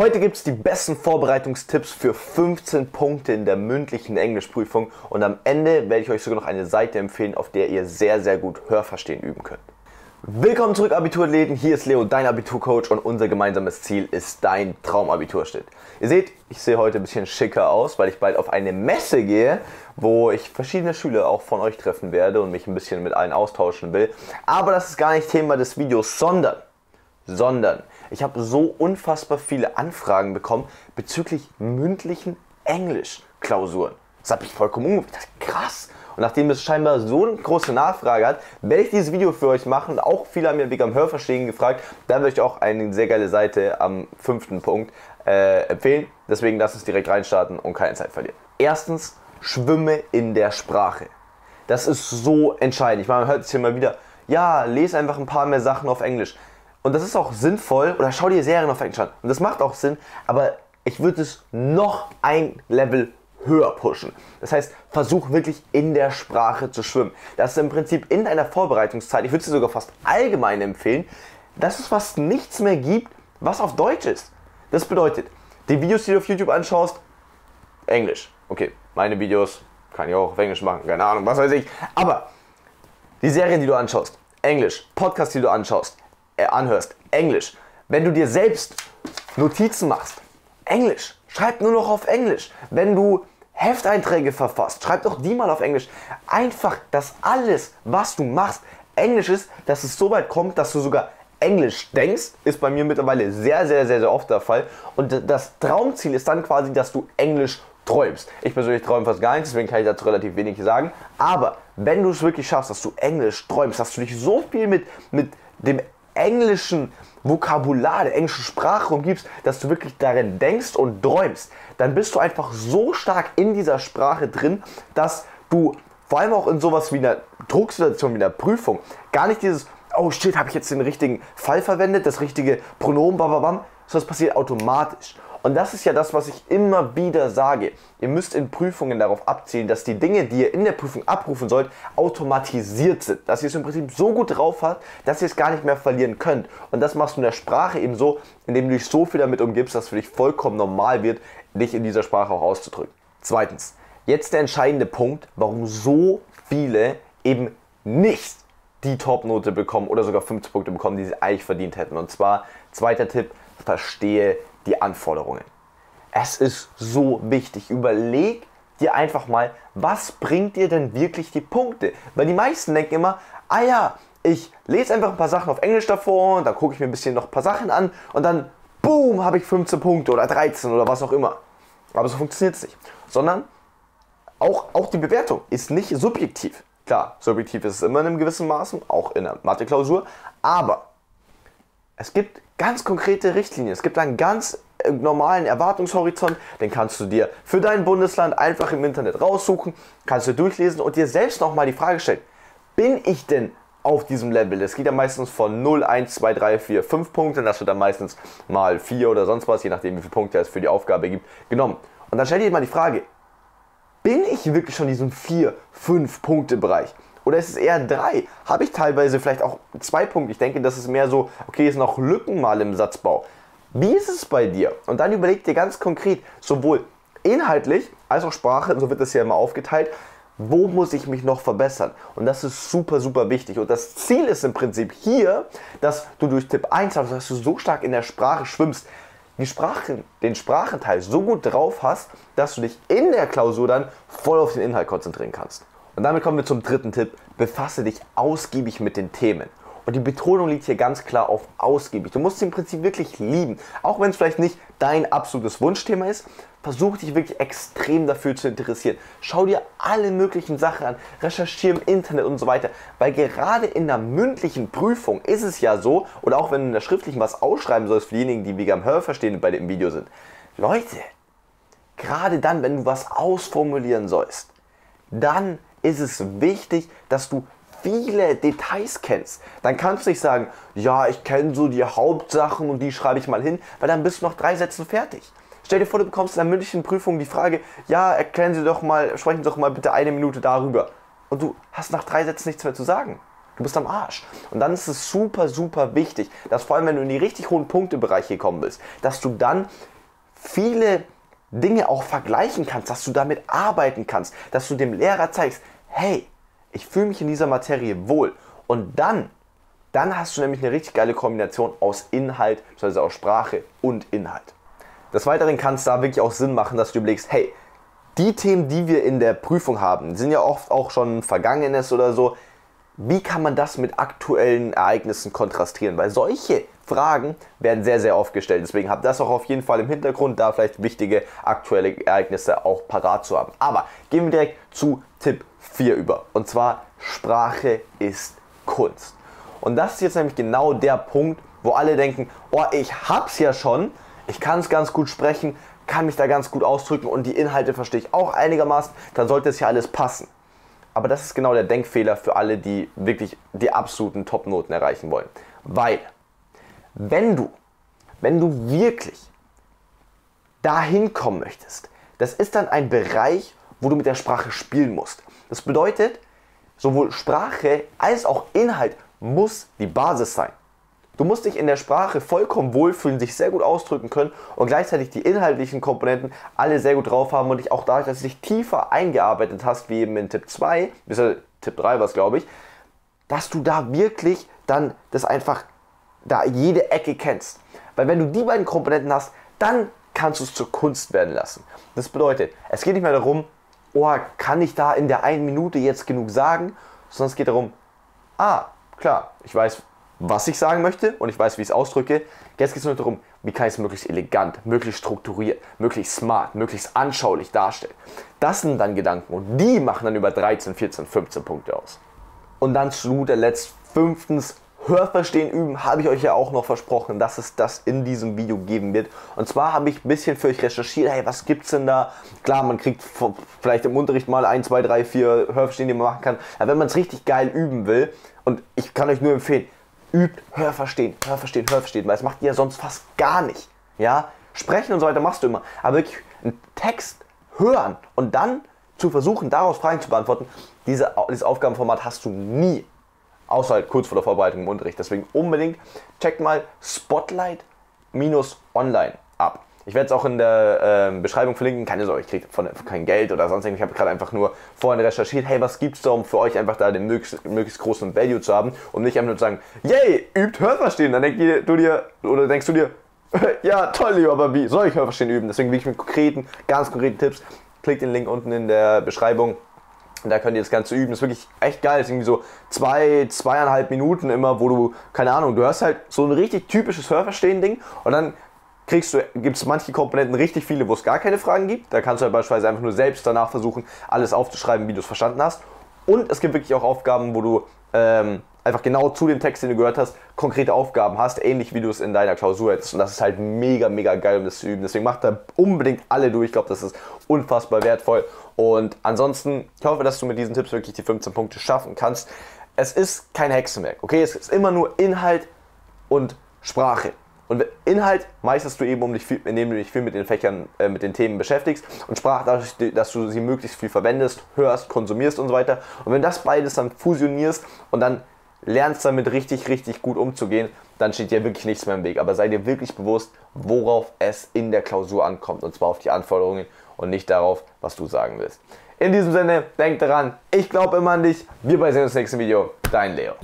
Heute gibt es die besten Vorbereitungstipps für 15 Punkte in der mündlichen Englischprüfung und am Ende werde ich euch sogar noch eine Seite empfehlen, auf der ihr sehr, sehr gut Hörverstehen üben könnt. Willkommen zurück, Abiturathleten. Hier ist Leo, dein Abiturcoach und unser gemeinsames Ziel ist dein Traumabiturschnitt. Ihr seht, ich sehe heute ein bisschen schicker aus, weil ich bald auf eine Messe gehe, wo ich verschiedene Schüler auch von euch treffen werde und mich ein bisschen mit allen austauschen will. Aber das ist gar nicht Thema des Videos, sondern, sondern ich habe so unfassbar viele Anfragen bekommen bezüglich mündlichen Englisch-Klausuren. Das hat mich vollkommen umgebracht. Krass. Und nachdem es scheinbar so eine große Nachfrage hat, werde ich dieses Video für euch machen. Auch viele haben mir wegen am Hörverstehen gefragt. Da werde ich auch eine sehr geile Seite am fünften Punkt äh, empfehlen. Deswegen lass uns direkt reinstarten und keine Zeit verlieren. Erstens, schwimme in der Sprache. Das ist so entscheidend. Ich meine, man hört es hier mal wieder. Ja, lese einfach ein paar mehr Sachen auf Englisch. Und das ist auch sinnvoll. Oder schau dir Serien auf Englisch an. Und das macht auch Sinn. Aber ich würde es noch ein Level höher pushen. Das heißt, versuch wirklich in der Sprache zu schwimmen. Das ist im Prinzip in deiner Vorbereitungszeit, ich würde es dir sogar fast allgemein empfehlen, dass es fast nichts mehr gibt, was auf Deutsch ist. Das bedeutet, die Videos, die du auf YouTube anschaust, Englisch. Okay, meine Videos kann ich auch auf Englisch machen, keine Ahnung, was weiß ich. Aber die Serien, die du anschaust, Englisch. Podcasts, die du anschaust, anhörst, Englisch. Wenn du dir selbst Notizen machst, Englisch. Schreib nur noch auf Englisch. Wenn du Hefteinträge verfasst, schreib doch die mal auf Englisch. Einfach, dass alles, was du machst, Englisch ist, dass es so weit kommt, dass du sogar Englisch denkst, ist bei mir mittlerweile sehr, sehr, sehr, sehr oft der Fall. Und das Traumziel ist dann quasi, dass du Englisch träumst. Ich persönlich träume fast gar nichts, deswegen kann ich dazu relativ wenig sagen. Aber wenn du es wirklich schaffst, dass du Englisch träumst, dass du dich so viel mit, mit dem englischen Vokabular, der englischen Sprache umgibst, dass du wirklich darin denkst und träumst, dann bist du einfach so stark in dieser Sprache drin, dass du vor allem auch in sowas wie einer Drucksituation, wie einer Prüfung, gar nicht dieses, oh shit, habe ich jetzt den richtigen Fall verwendet, das richtige Pronomen, bababam, sondern das passiert automatisch. Und das ist ja das, was ich immer wieder sage. Ihr müsst in Prüfungen darauf abzielen, dass die Dinge, die ihr in der Prüfung abrufen sollt, automatisiert sind. Dass ihr es im Prinzip so gut drauf habt, dass ihr es gar nicht mehr verlieren könnt. Und das machst du in der Sprache eben so, indem du dich so viel damit umgibst, dass es für dich vollkommen normal wird, dich in dieser Sprache auch auszudrücken. Zweitens, jetzt der entscheidende Punkt, warum so viele eben nicht die Top-Note bekommen oder sogar 50 Punkte bekommen, die sie eigentlich verdient hätten. Und zwar, zweiter Tipp, verstehe die Anforderungen. Es ist so wichtig. Überleg dir einfach mal, was bringt dir denn wirklich die Punkte? Weil die meisten denken immer, ah ja, ich lese einfach ein paar Sachen auf Englisch davor und dann gucke ich mir ein bisschen noch ein paar Sachen an und dann, boom, habe ich 15 Punkte oder 13 oder was auch immer. Aber so funktioniert es nicht. Sondern auch, auch die Bewertung ist nicht subjektiv. Klar, subjektiv ist es immer in einem gewissen Maßen, auch in der Mathe-Klausur, aber es gibt ganz konkrete Richtlinien. Es gibt einen ganz äh, normalen Erwartungshorizont, den kannst du dir für dein Bundesland einfach im Internet raussuchen, kannst du durchlesen und dir selbst nochmal die Frage stellen, bin ich denn auf diesem Level? Das geht ja meistens von 0, 1, 2, 3, 4, 5 Punkten, das wird dann meistens mal 4 oder sonst was, je nachdem wie viele Punkte es für die Aufgabe gibt, genommen. Und dann stell dir mal die Frage, bin ich wirklich schon in diesem 4, 5 Punkte Bereich? Oder ist es eher drei? Habe ich teilweise vielleicht auch zwei Punkte? Ich denke, das ist mehr so, okay, sind noch Lücken mal im Satzbau. Wie ist es bei dir? Und dann überleg dir ganz konkret, sowohl inhaltlich als auch Sprache, so wird das ja immer aufgeteilt, wo muss ich mich noch verbessern? Und das ist super, super wichtig. Und das Ziel ist im Prinzip hier, dass du durch Tipp 1, also dass du so stark in der Sprache schwimmst, die Sprachen, den Sprachenteil so gut drauf hast, dass du dich in der Klausur dann voll auf den Inhalt konzentrieren kannst. Und damit kommen wir zum dritten Tipp. Befasse dich ausgiebig mit den Themen. Und die Betonung liegt hier ganz klar auf ausgiebig. Du musst sie im Prinzip wirklich lieben. Auch wenn es vielleicht nicht dein absolutes Wunschthema ist, versuch dich wirklich extrem dafür zu interessieren. Schau dir alle möglichen Sachen an, recherchiere im Internet und so weiter. Weil gerade in der mündlichen Prüfung ist es ja so, oder auch wenn du in der schriftlichen was ausschreiben sollst für diejenigen, die wegen am Hörverstehen bei dem Video sind. Leute, gerade dann, wenn du was ausformulieren sollst, dann ist es wichtig, dass du viele Details kennst. Dann kannst du nicht sagen, ja, ich kenne so die Hauptsachen und die schreibe ich mal hin, weil dann bist du noch drei Sätzen fertig. Stell dir vor, du bekommst in der mündlichen Prüfung die Frage, ja, erklären Sie doch mal, sprechen Sie doch mal bitte eine Minute darüber. Und du hast nach drei Sätzen nichts mehr zu sagen. Du bist am Arsch. Und dann ist es super, super wichtig, dass vor allem, wenn du in die richtig hohen Punktebereiche kommen willst, dass du dann viele Dinge auch vergleichen kannst, dass du damit arbeiten kannst, dass du dem Lehrer zeigst, hey, ich fühle mich in dieser Materie wohl. Und dann, dann hast du nämlich eine richtig geile Kombination aus Inhalt, also aus Sprache und Inhalt. Des Weiteren kann es da wirklich auch Sinn machen, dass du überlegst, hey, die Themen, die wir in der Prüfung haben, sind ja oft auch schon Vergangenes oder so. Wie kann man das mit aktuellen Ereignissen kontrastieren? Weil solche Fragen werden sehr, sehr oft gestellt. Deswegen habt das auch auf jeden Fall im Hintergrund, da vielleicht wichtige aktuelle Ereignisse auch parat zu haben. Aber gehen wir direkt zu Tipp 4 über. Und zwar Sprache ist Kunst. Und das ist jetzt nämlich genau der Punkt, wo alle denken, oh, ich hab's ja schon, ich kann es ganz gut sprechen, kann mich da ganz gut ausdrücken und die Inhalte verstehe ich auch einigermaßen, dann sollte es ja alles passen. Aber das ist genau der Denkfehler für alle, die wirklich die absoluten Top-Noten erreichen wollen. Weil, wenn du, wenn du wirklich dahin kommen möchtest, das ist dann ein Bereich, wo du mit der Sprache spielen musst. Das bedeutet, sowohl Sprache als auch Inhalt muss die Basis sein. Du musst dich in der Sprache vollkommen wohlfühlen, sich sehr gut ausdrücken können und gleichzeitig die inhaltlichen Komponenten alle sehr gut drauf haben und dich auch dadurch, dass du dich tiefer eingearbeitet hast, wie eben in Tipp 2, bis Tipp 3 war es, glaube ich, dass du da wirklich dann das einfach da jede Ecke kennst. Weil wenn du die beiden Komponenten hast, dann kannst du es zur Kunst werden lassen. Das bedeutet, es geht nicht mehr darum, oh, kann ich da in der einen Minute jetzt genug sagen, sondern es geht darum, ah, klar, ich weiß, was ich sagen möchte und ich weiß, wie ich es ausdrücke. Jetzt geht es nur darum, wie kann ich es möglichst elegant, möglichst strukturiert, möglichst smart, möglichst anschaulich darstellen. Das sind dann Gedanken und die machen dann über 13, 14, 15 Punkte aus. Und dann zu guter Letzt fünftens, Hörverstehen üben, habe ich euch ja auch noch versprochen, dass es das in diesem Video geben wird. Und zwar habe ich ein bisschen für euch recherchiert, hey, was gibt es denn da? Klar, man kriegt vielleicht im Unterricht mal 1, 2, 3, 4 Hörverstehen, die man machen kann. Aber wenn man es richtig geil üben will, und ich kann euch nur empfehlen, übt Hörverstehen, Hörverstehen, Hörverstehen, weil es macht ihr ja sonst fast gar nicht. Ja, sprechen und so weiter machst du immer, aber wirklich einen Text hören und dann zu versuchen, daraus Fragen zu beantworten, diese, dieses Aufgabenformat hast du nie. Außer halt kurz vor der Vorbereitung im Unterricht. Deswegen unbedingt checkt mal Spotlight-Online ab. Ich werde es auch in der äh, Beschreibung verlinken. Keine Sorge, ich kriege von kein Geld oder sonst irgendwas. Ich habe gerade einfach nur vorhin recherchiert, hey, was gibt es da, um für euch einfach da den möglichst, möglichst großen Value zu haben und nicht einfach nur zu sagen, yay, übt Hörverstehen. Dann denk du dir, oder denkst du dir, ja, toll, lieber, aber wie soll ich Hörverstehen üben? Deswegen will ich mit konkreten, ganz konkreten Tipps. Klickt den Link unten in der Beschreibung. Da könnt ihr das Ganze üben. Das ist wirklich echt geil. Das ist irgendwie so zwei, zweieinhalb Minuten immer, wo du, keine Ahnung, du hast halt so ein richtig typisches Hörverstehen-Ding und dann kriegst du, gibt es manche Komponenten richtig viele, wo es gar keine Fragen gibt. Da kannst du halt beispielsweise einfach nur selbst danach versuchen, alles aufzuschreiben, wie du es verstanden hast. Und es gibt wirklich auch Aufgaben, wo du ähm, einfach genau zu dem Text, den du gehört hast, konkrete Aufgaben hast, ähnlich wie du es in deiner Klausur hättest. Und das ist halt mega, mega geil, um das zu üben. Deswegen macht da unbedingt alle durch. Ich glaube, das ist unfassbar wertvoll. Und ansonsten, ich hoffe, dass du mit diesen Tipps wirklich die 15 Punkte schaffen kannst. Es ist kein Hexenwerk, okay? Es ist immer nur Inhalt und Sprache. Und Inhalt meisterst du eben, um dich viel, indem du dich viel mit den Fächern, äh, mit den Themen beschäftigst und Sprache dadurch, dass du sie möglichst viel verwendest, hörst, konsumierst und so weiter. Und wenn das beides dann fusionierst und dann lernst damit richtig, richtig gut umzugehen, dann steht dir wirklich nichts mehr im Weg. Aber sei dir wirklich bewusst, worauf es in der Klausur ankommt. Und zwar auf die Anforderungen und nicht darauf, was du sagen willst. In diesem Sinne, denk daran, ich glaube immer an dich. Wir sehen uns im nächsten Video. Dein Leo.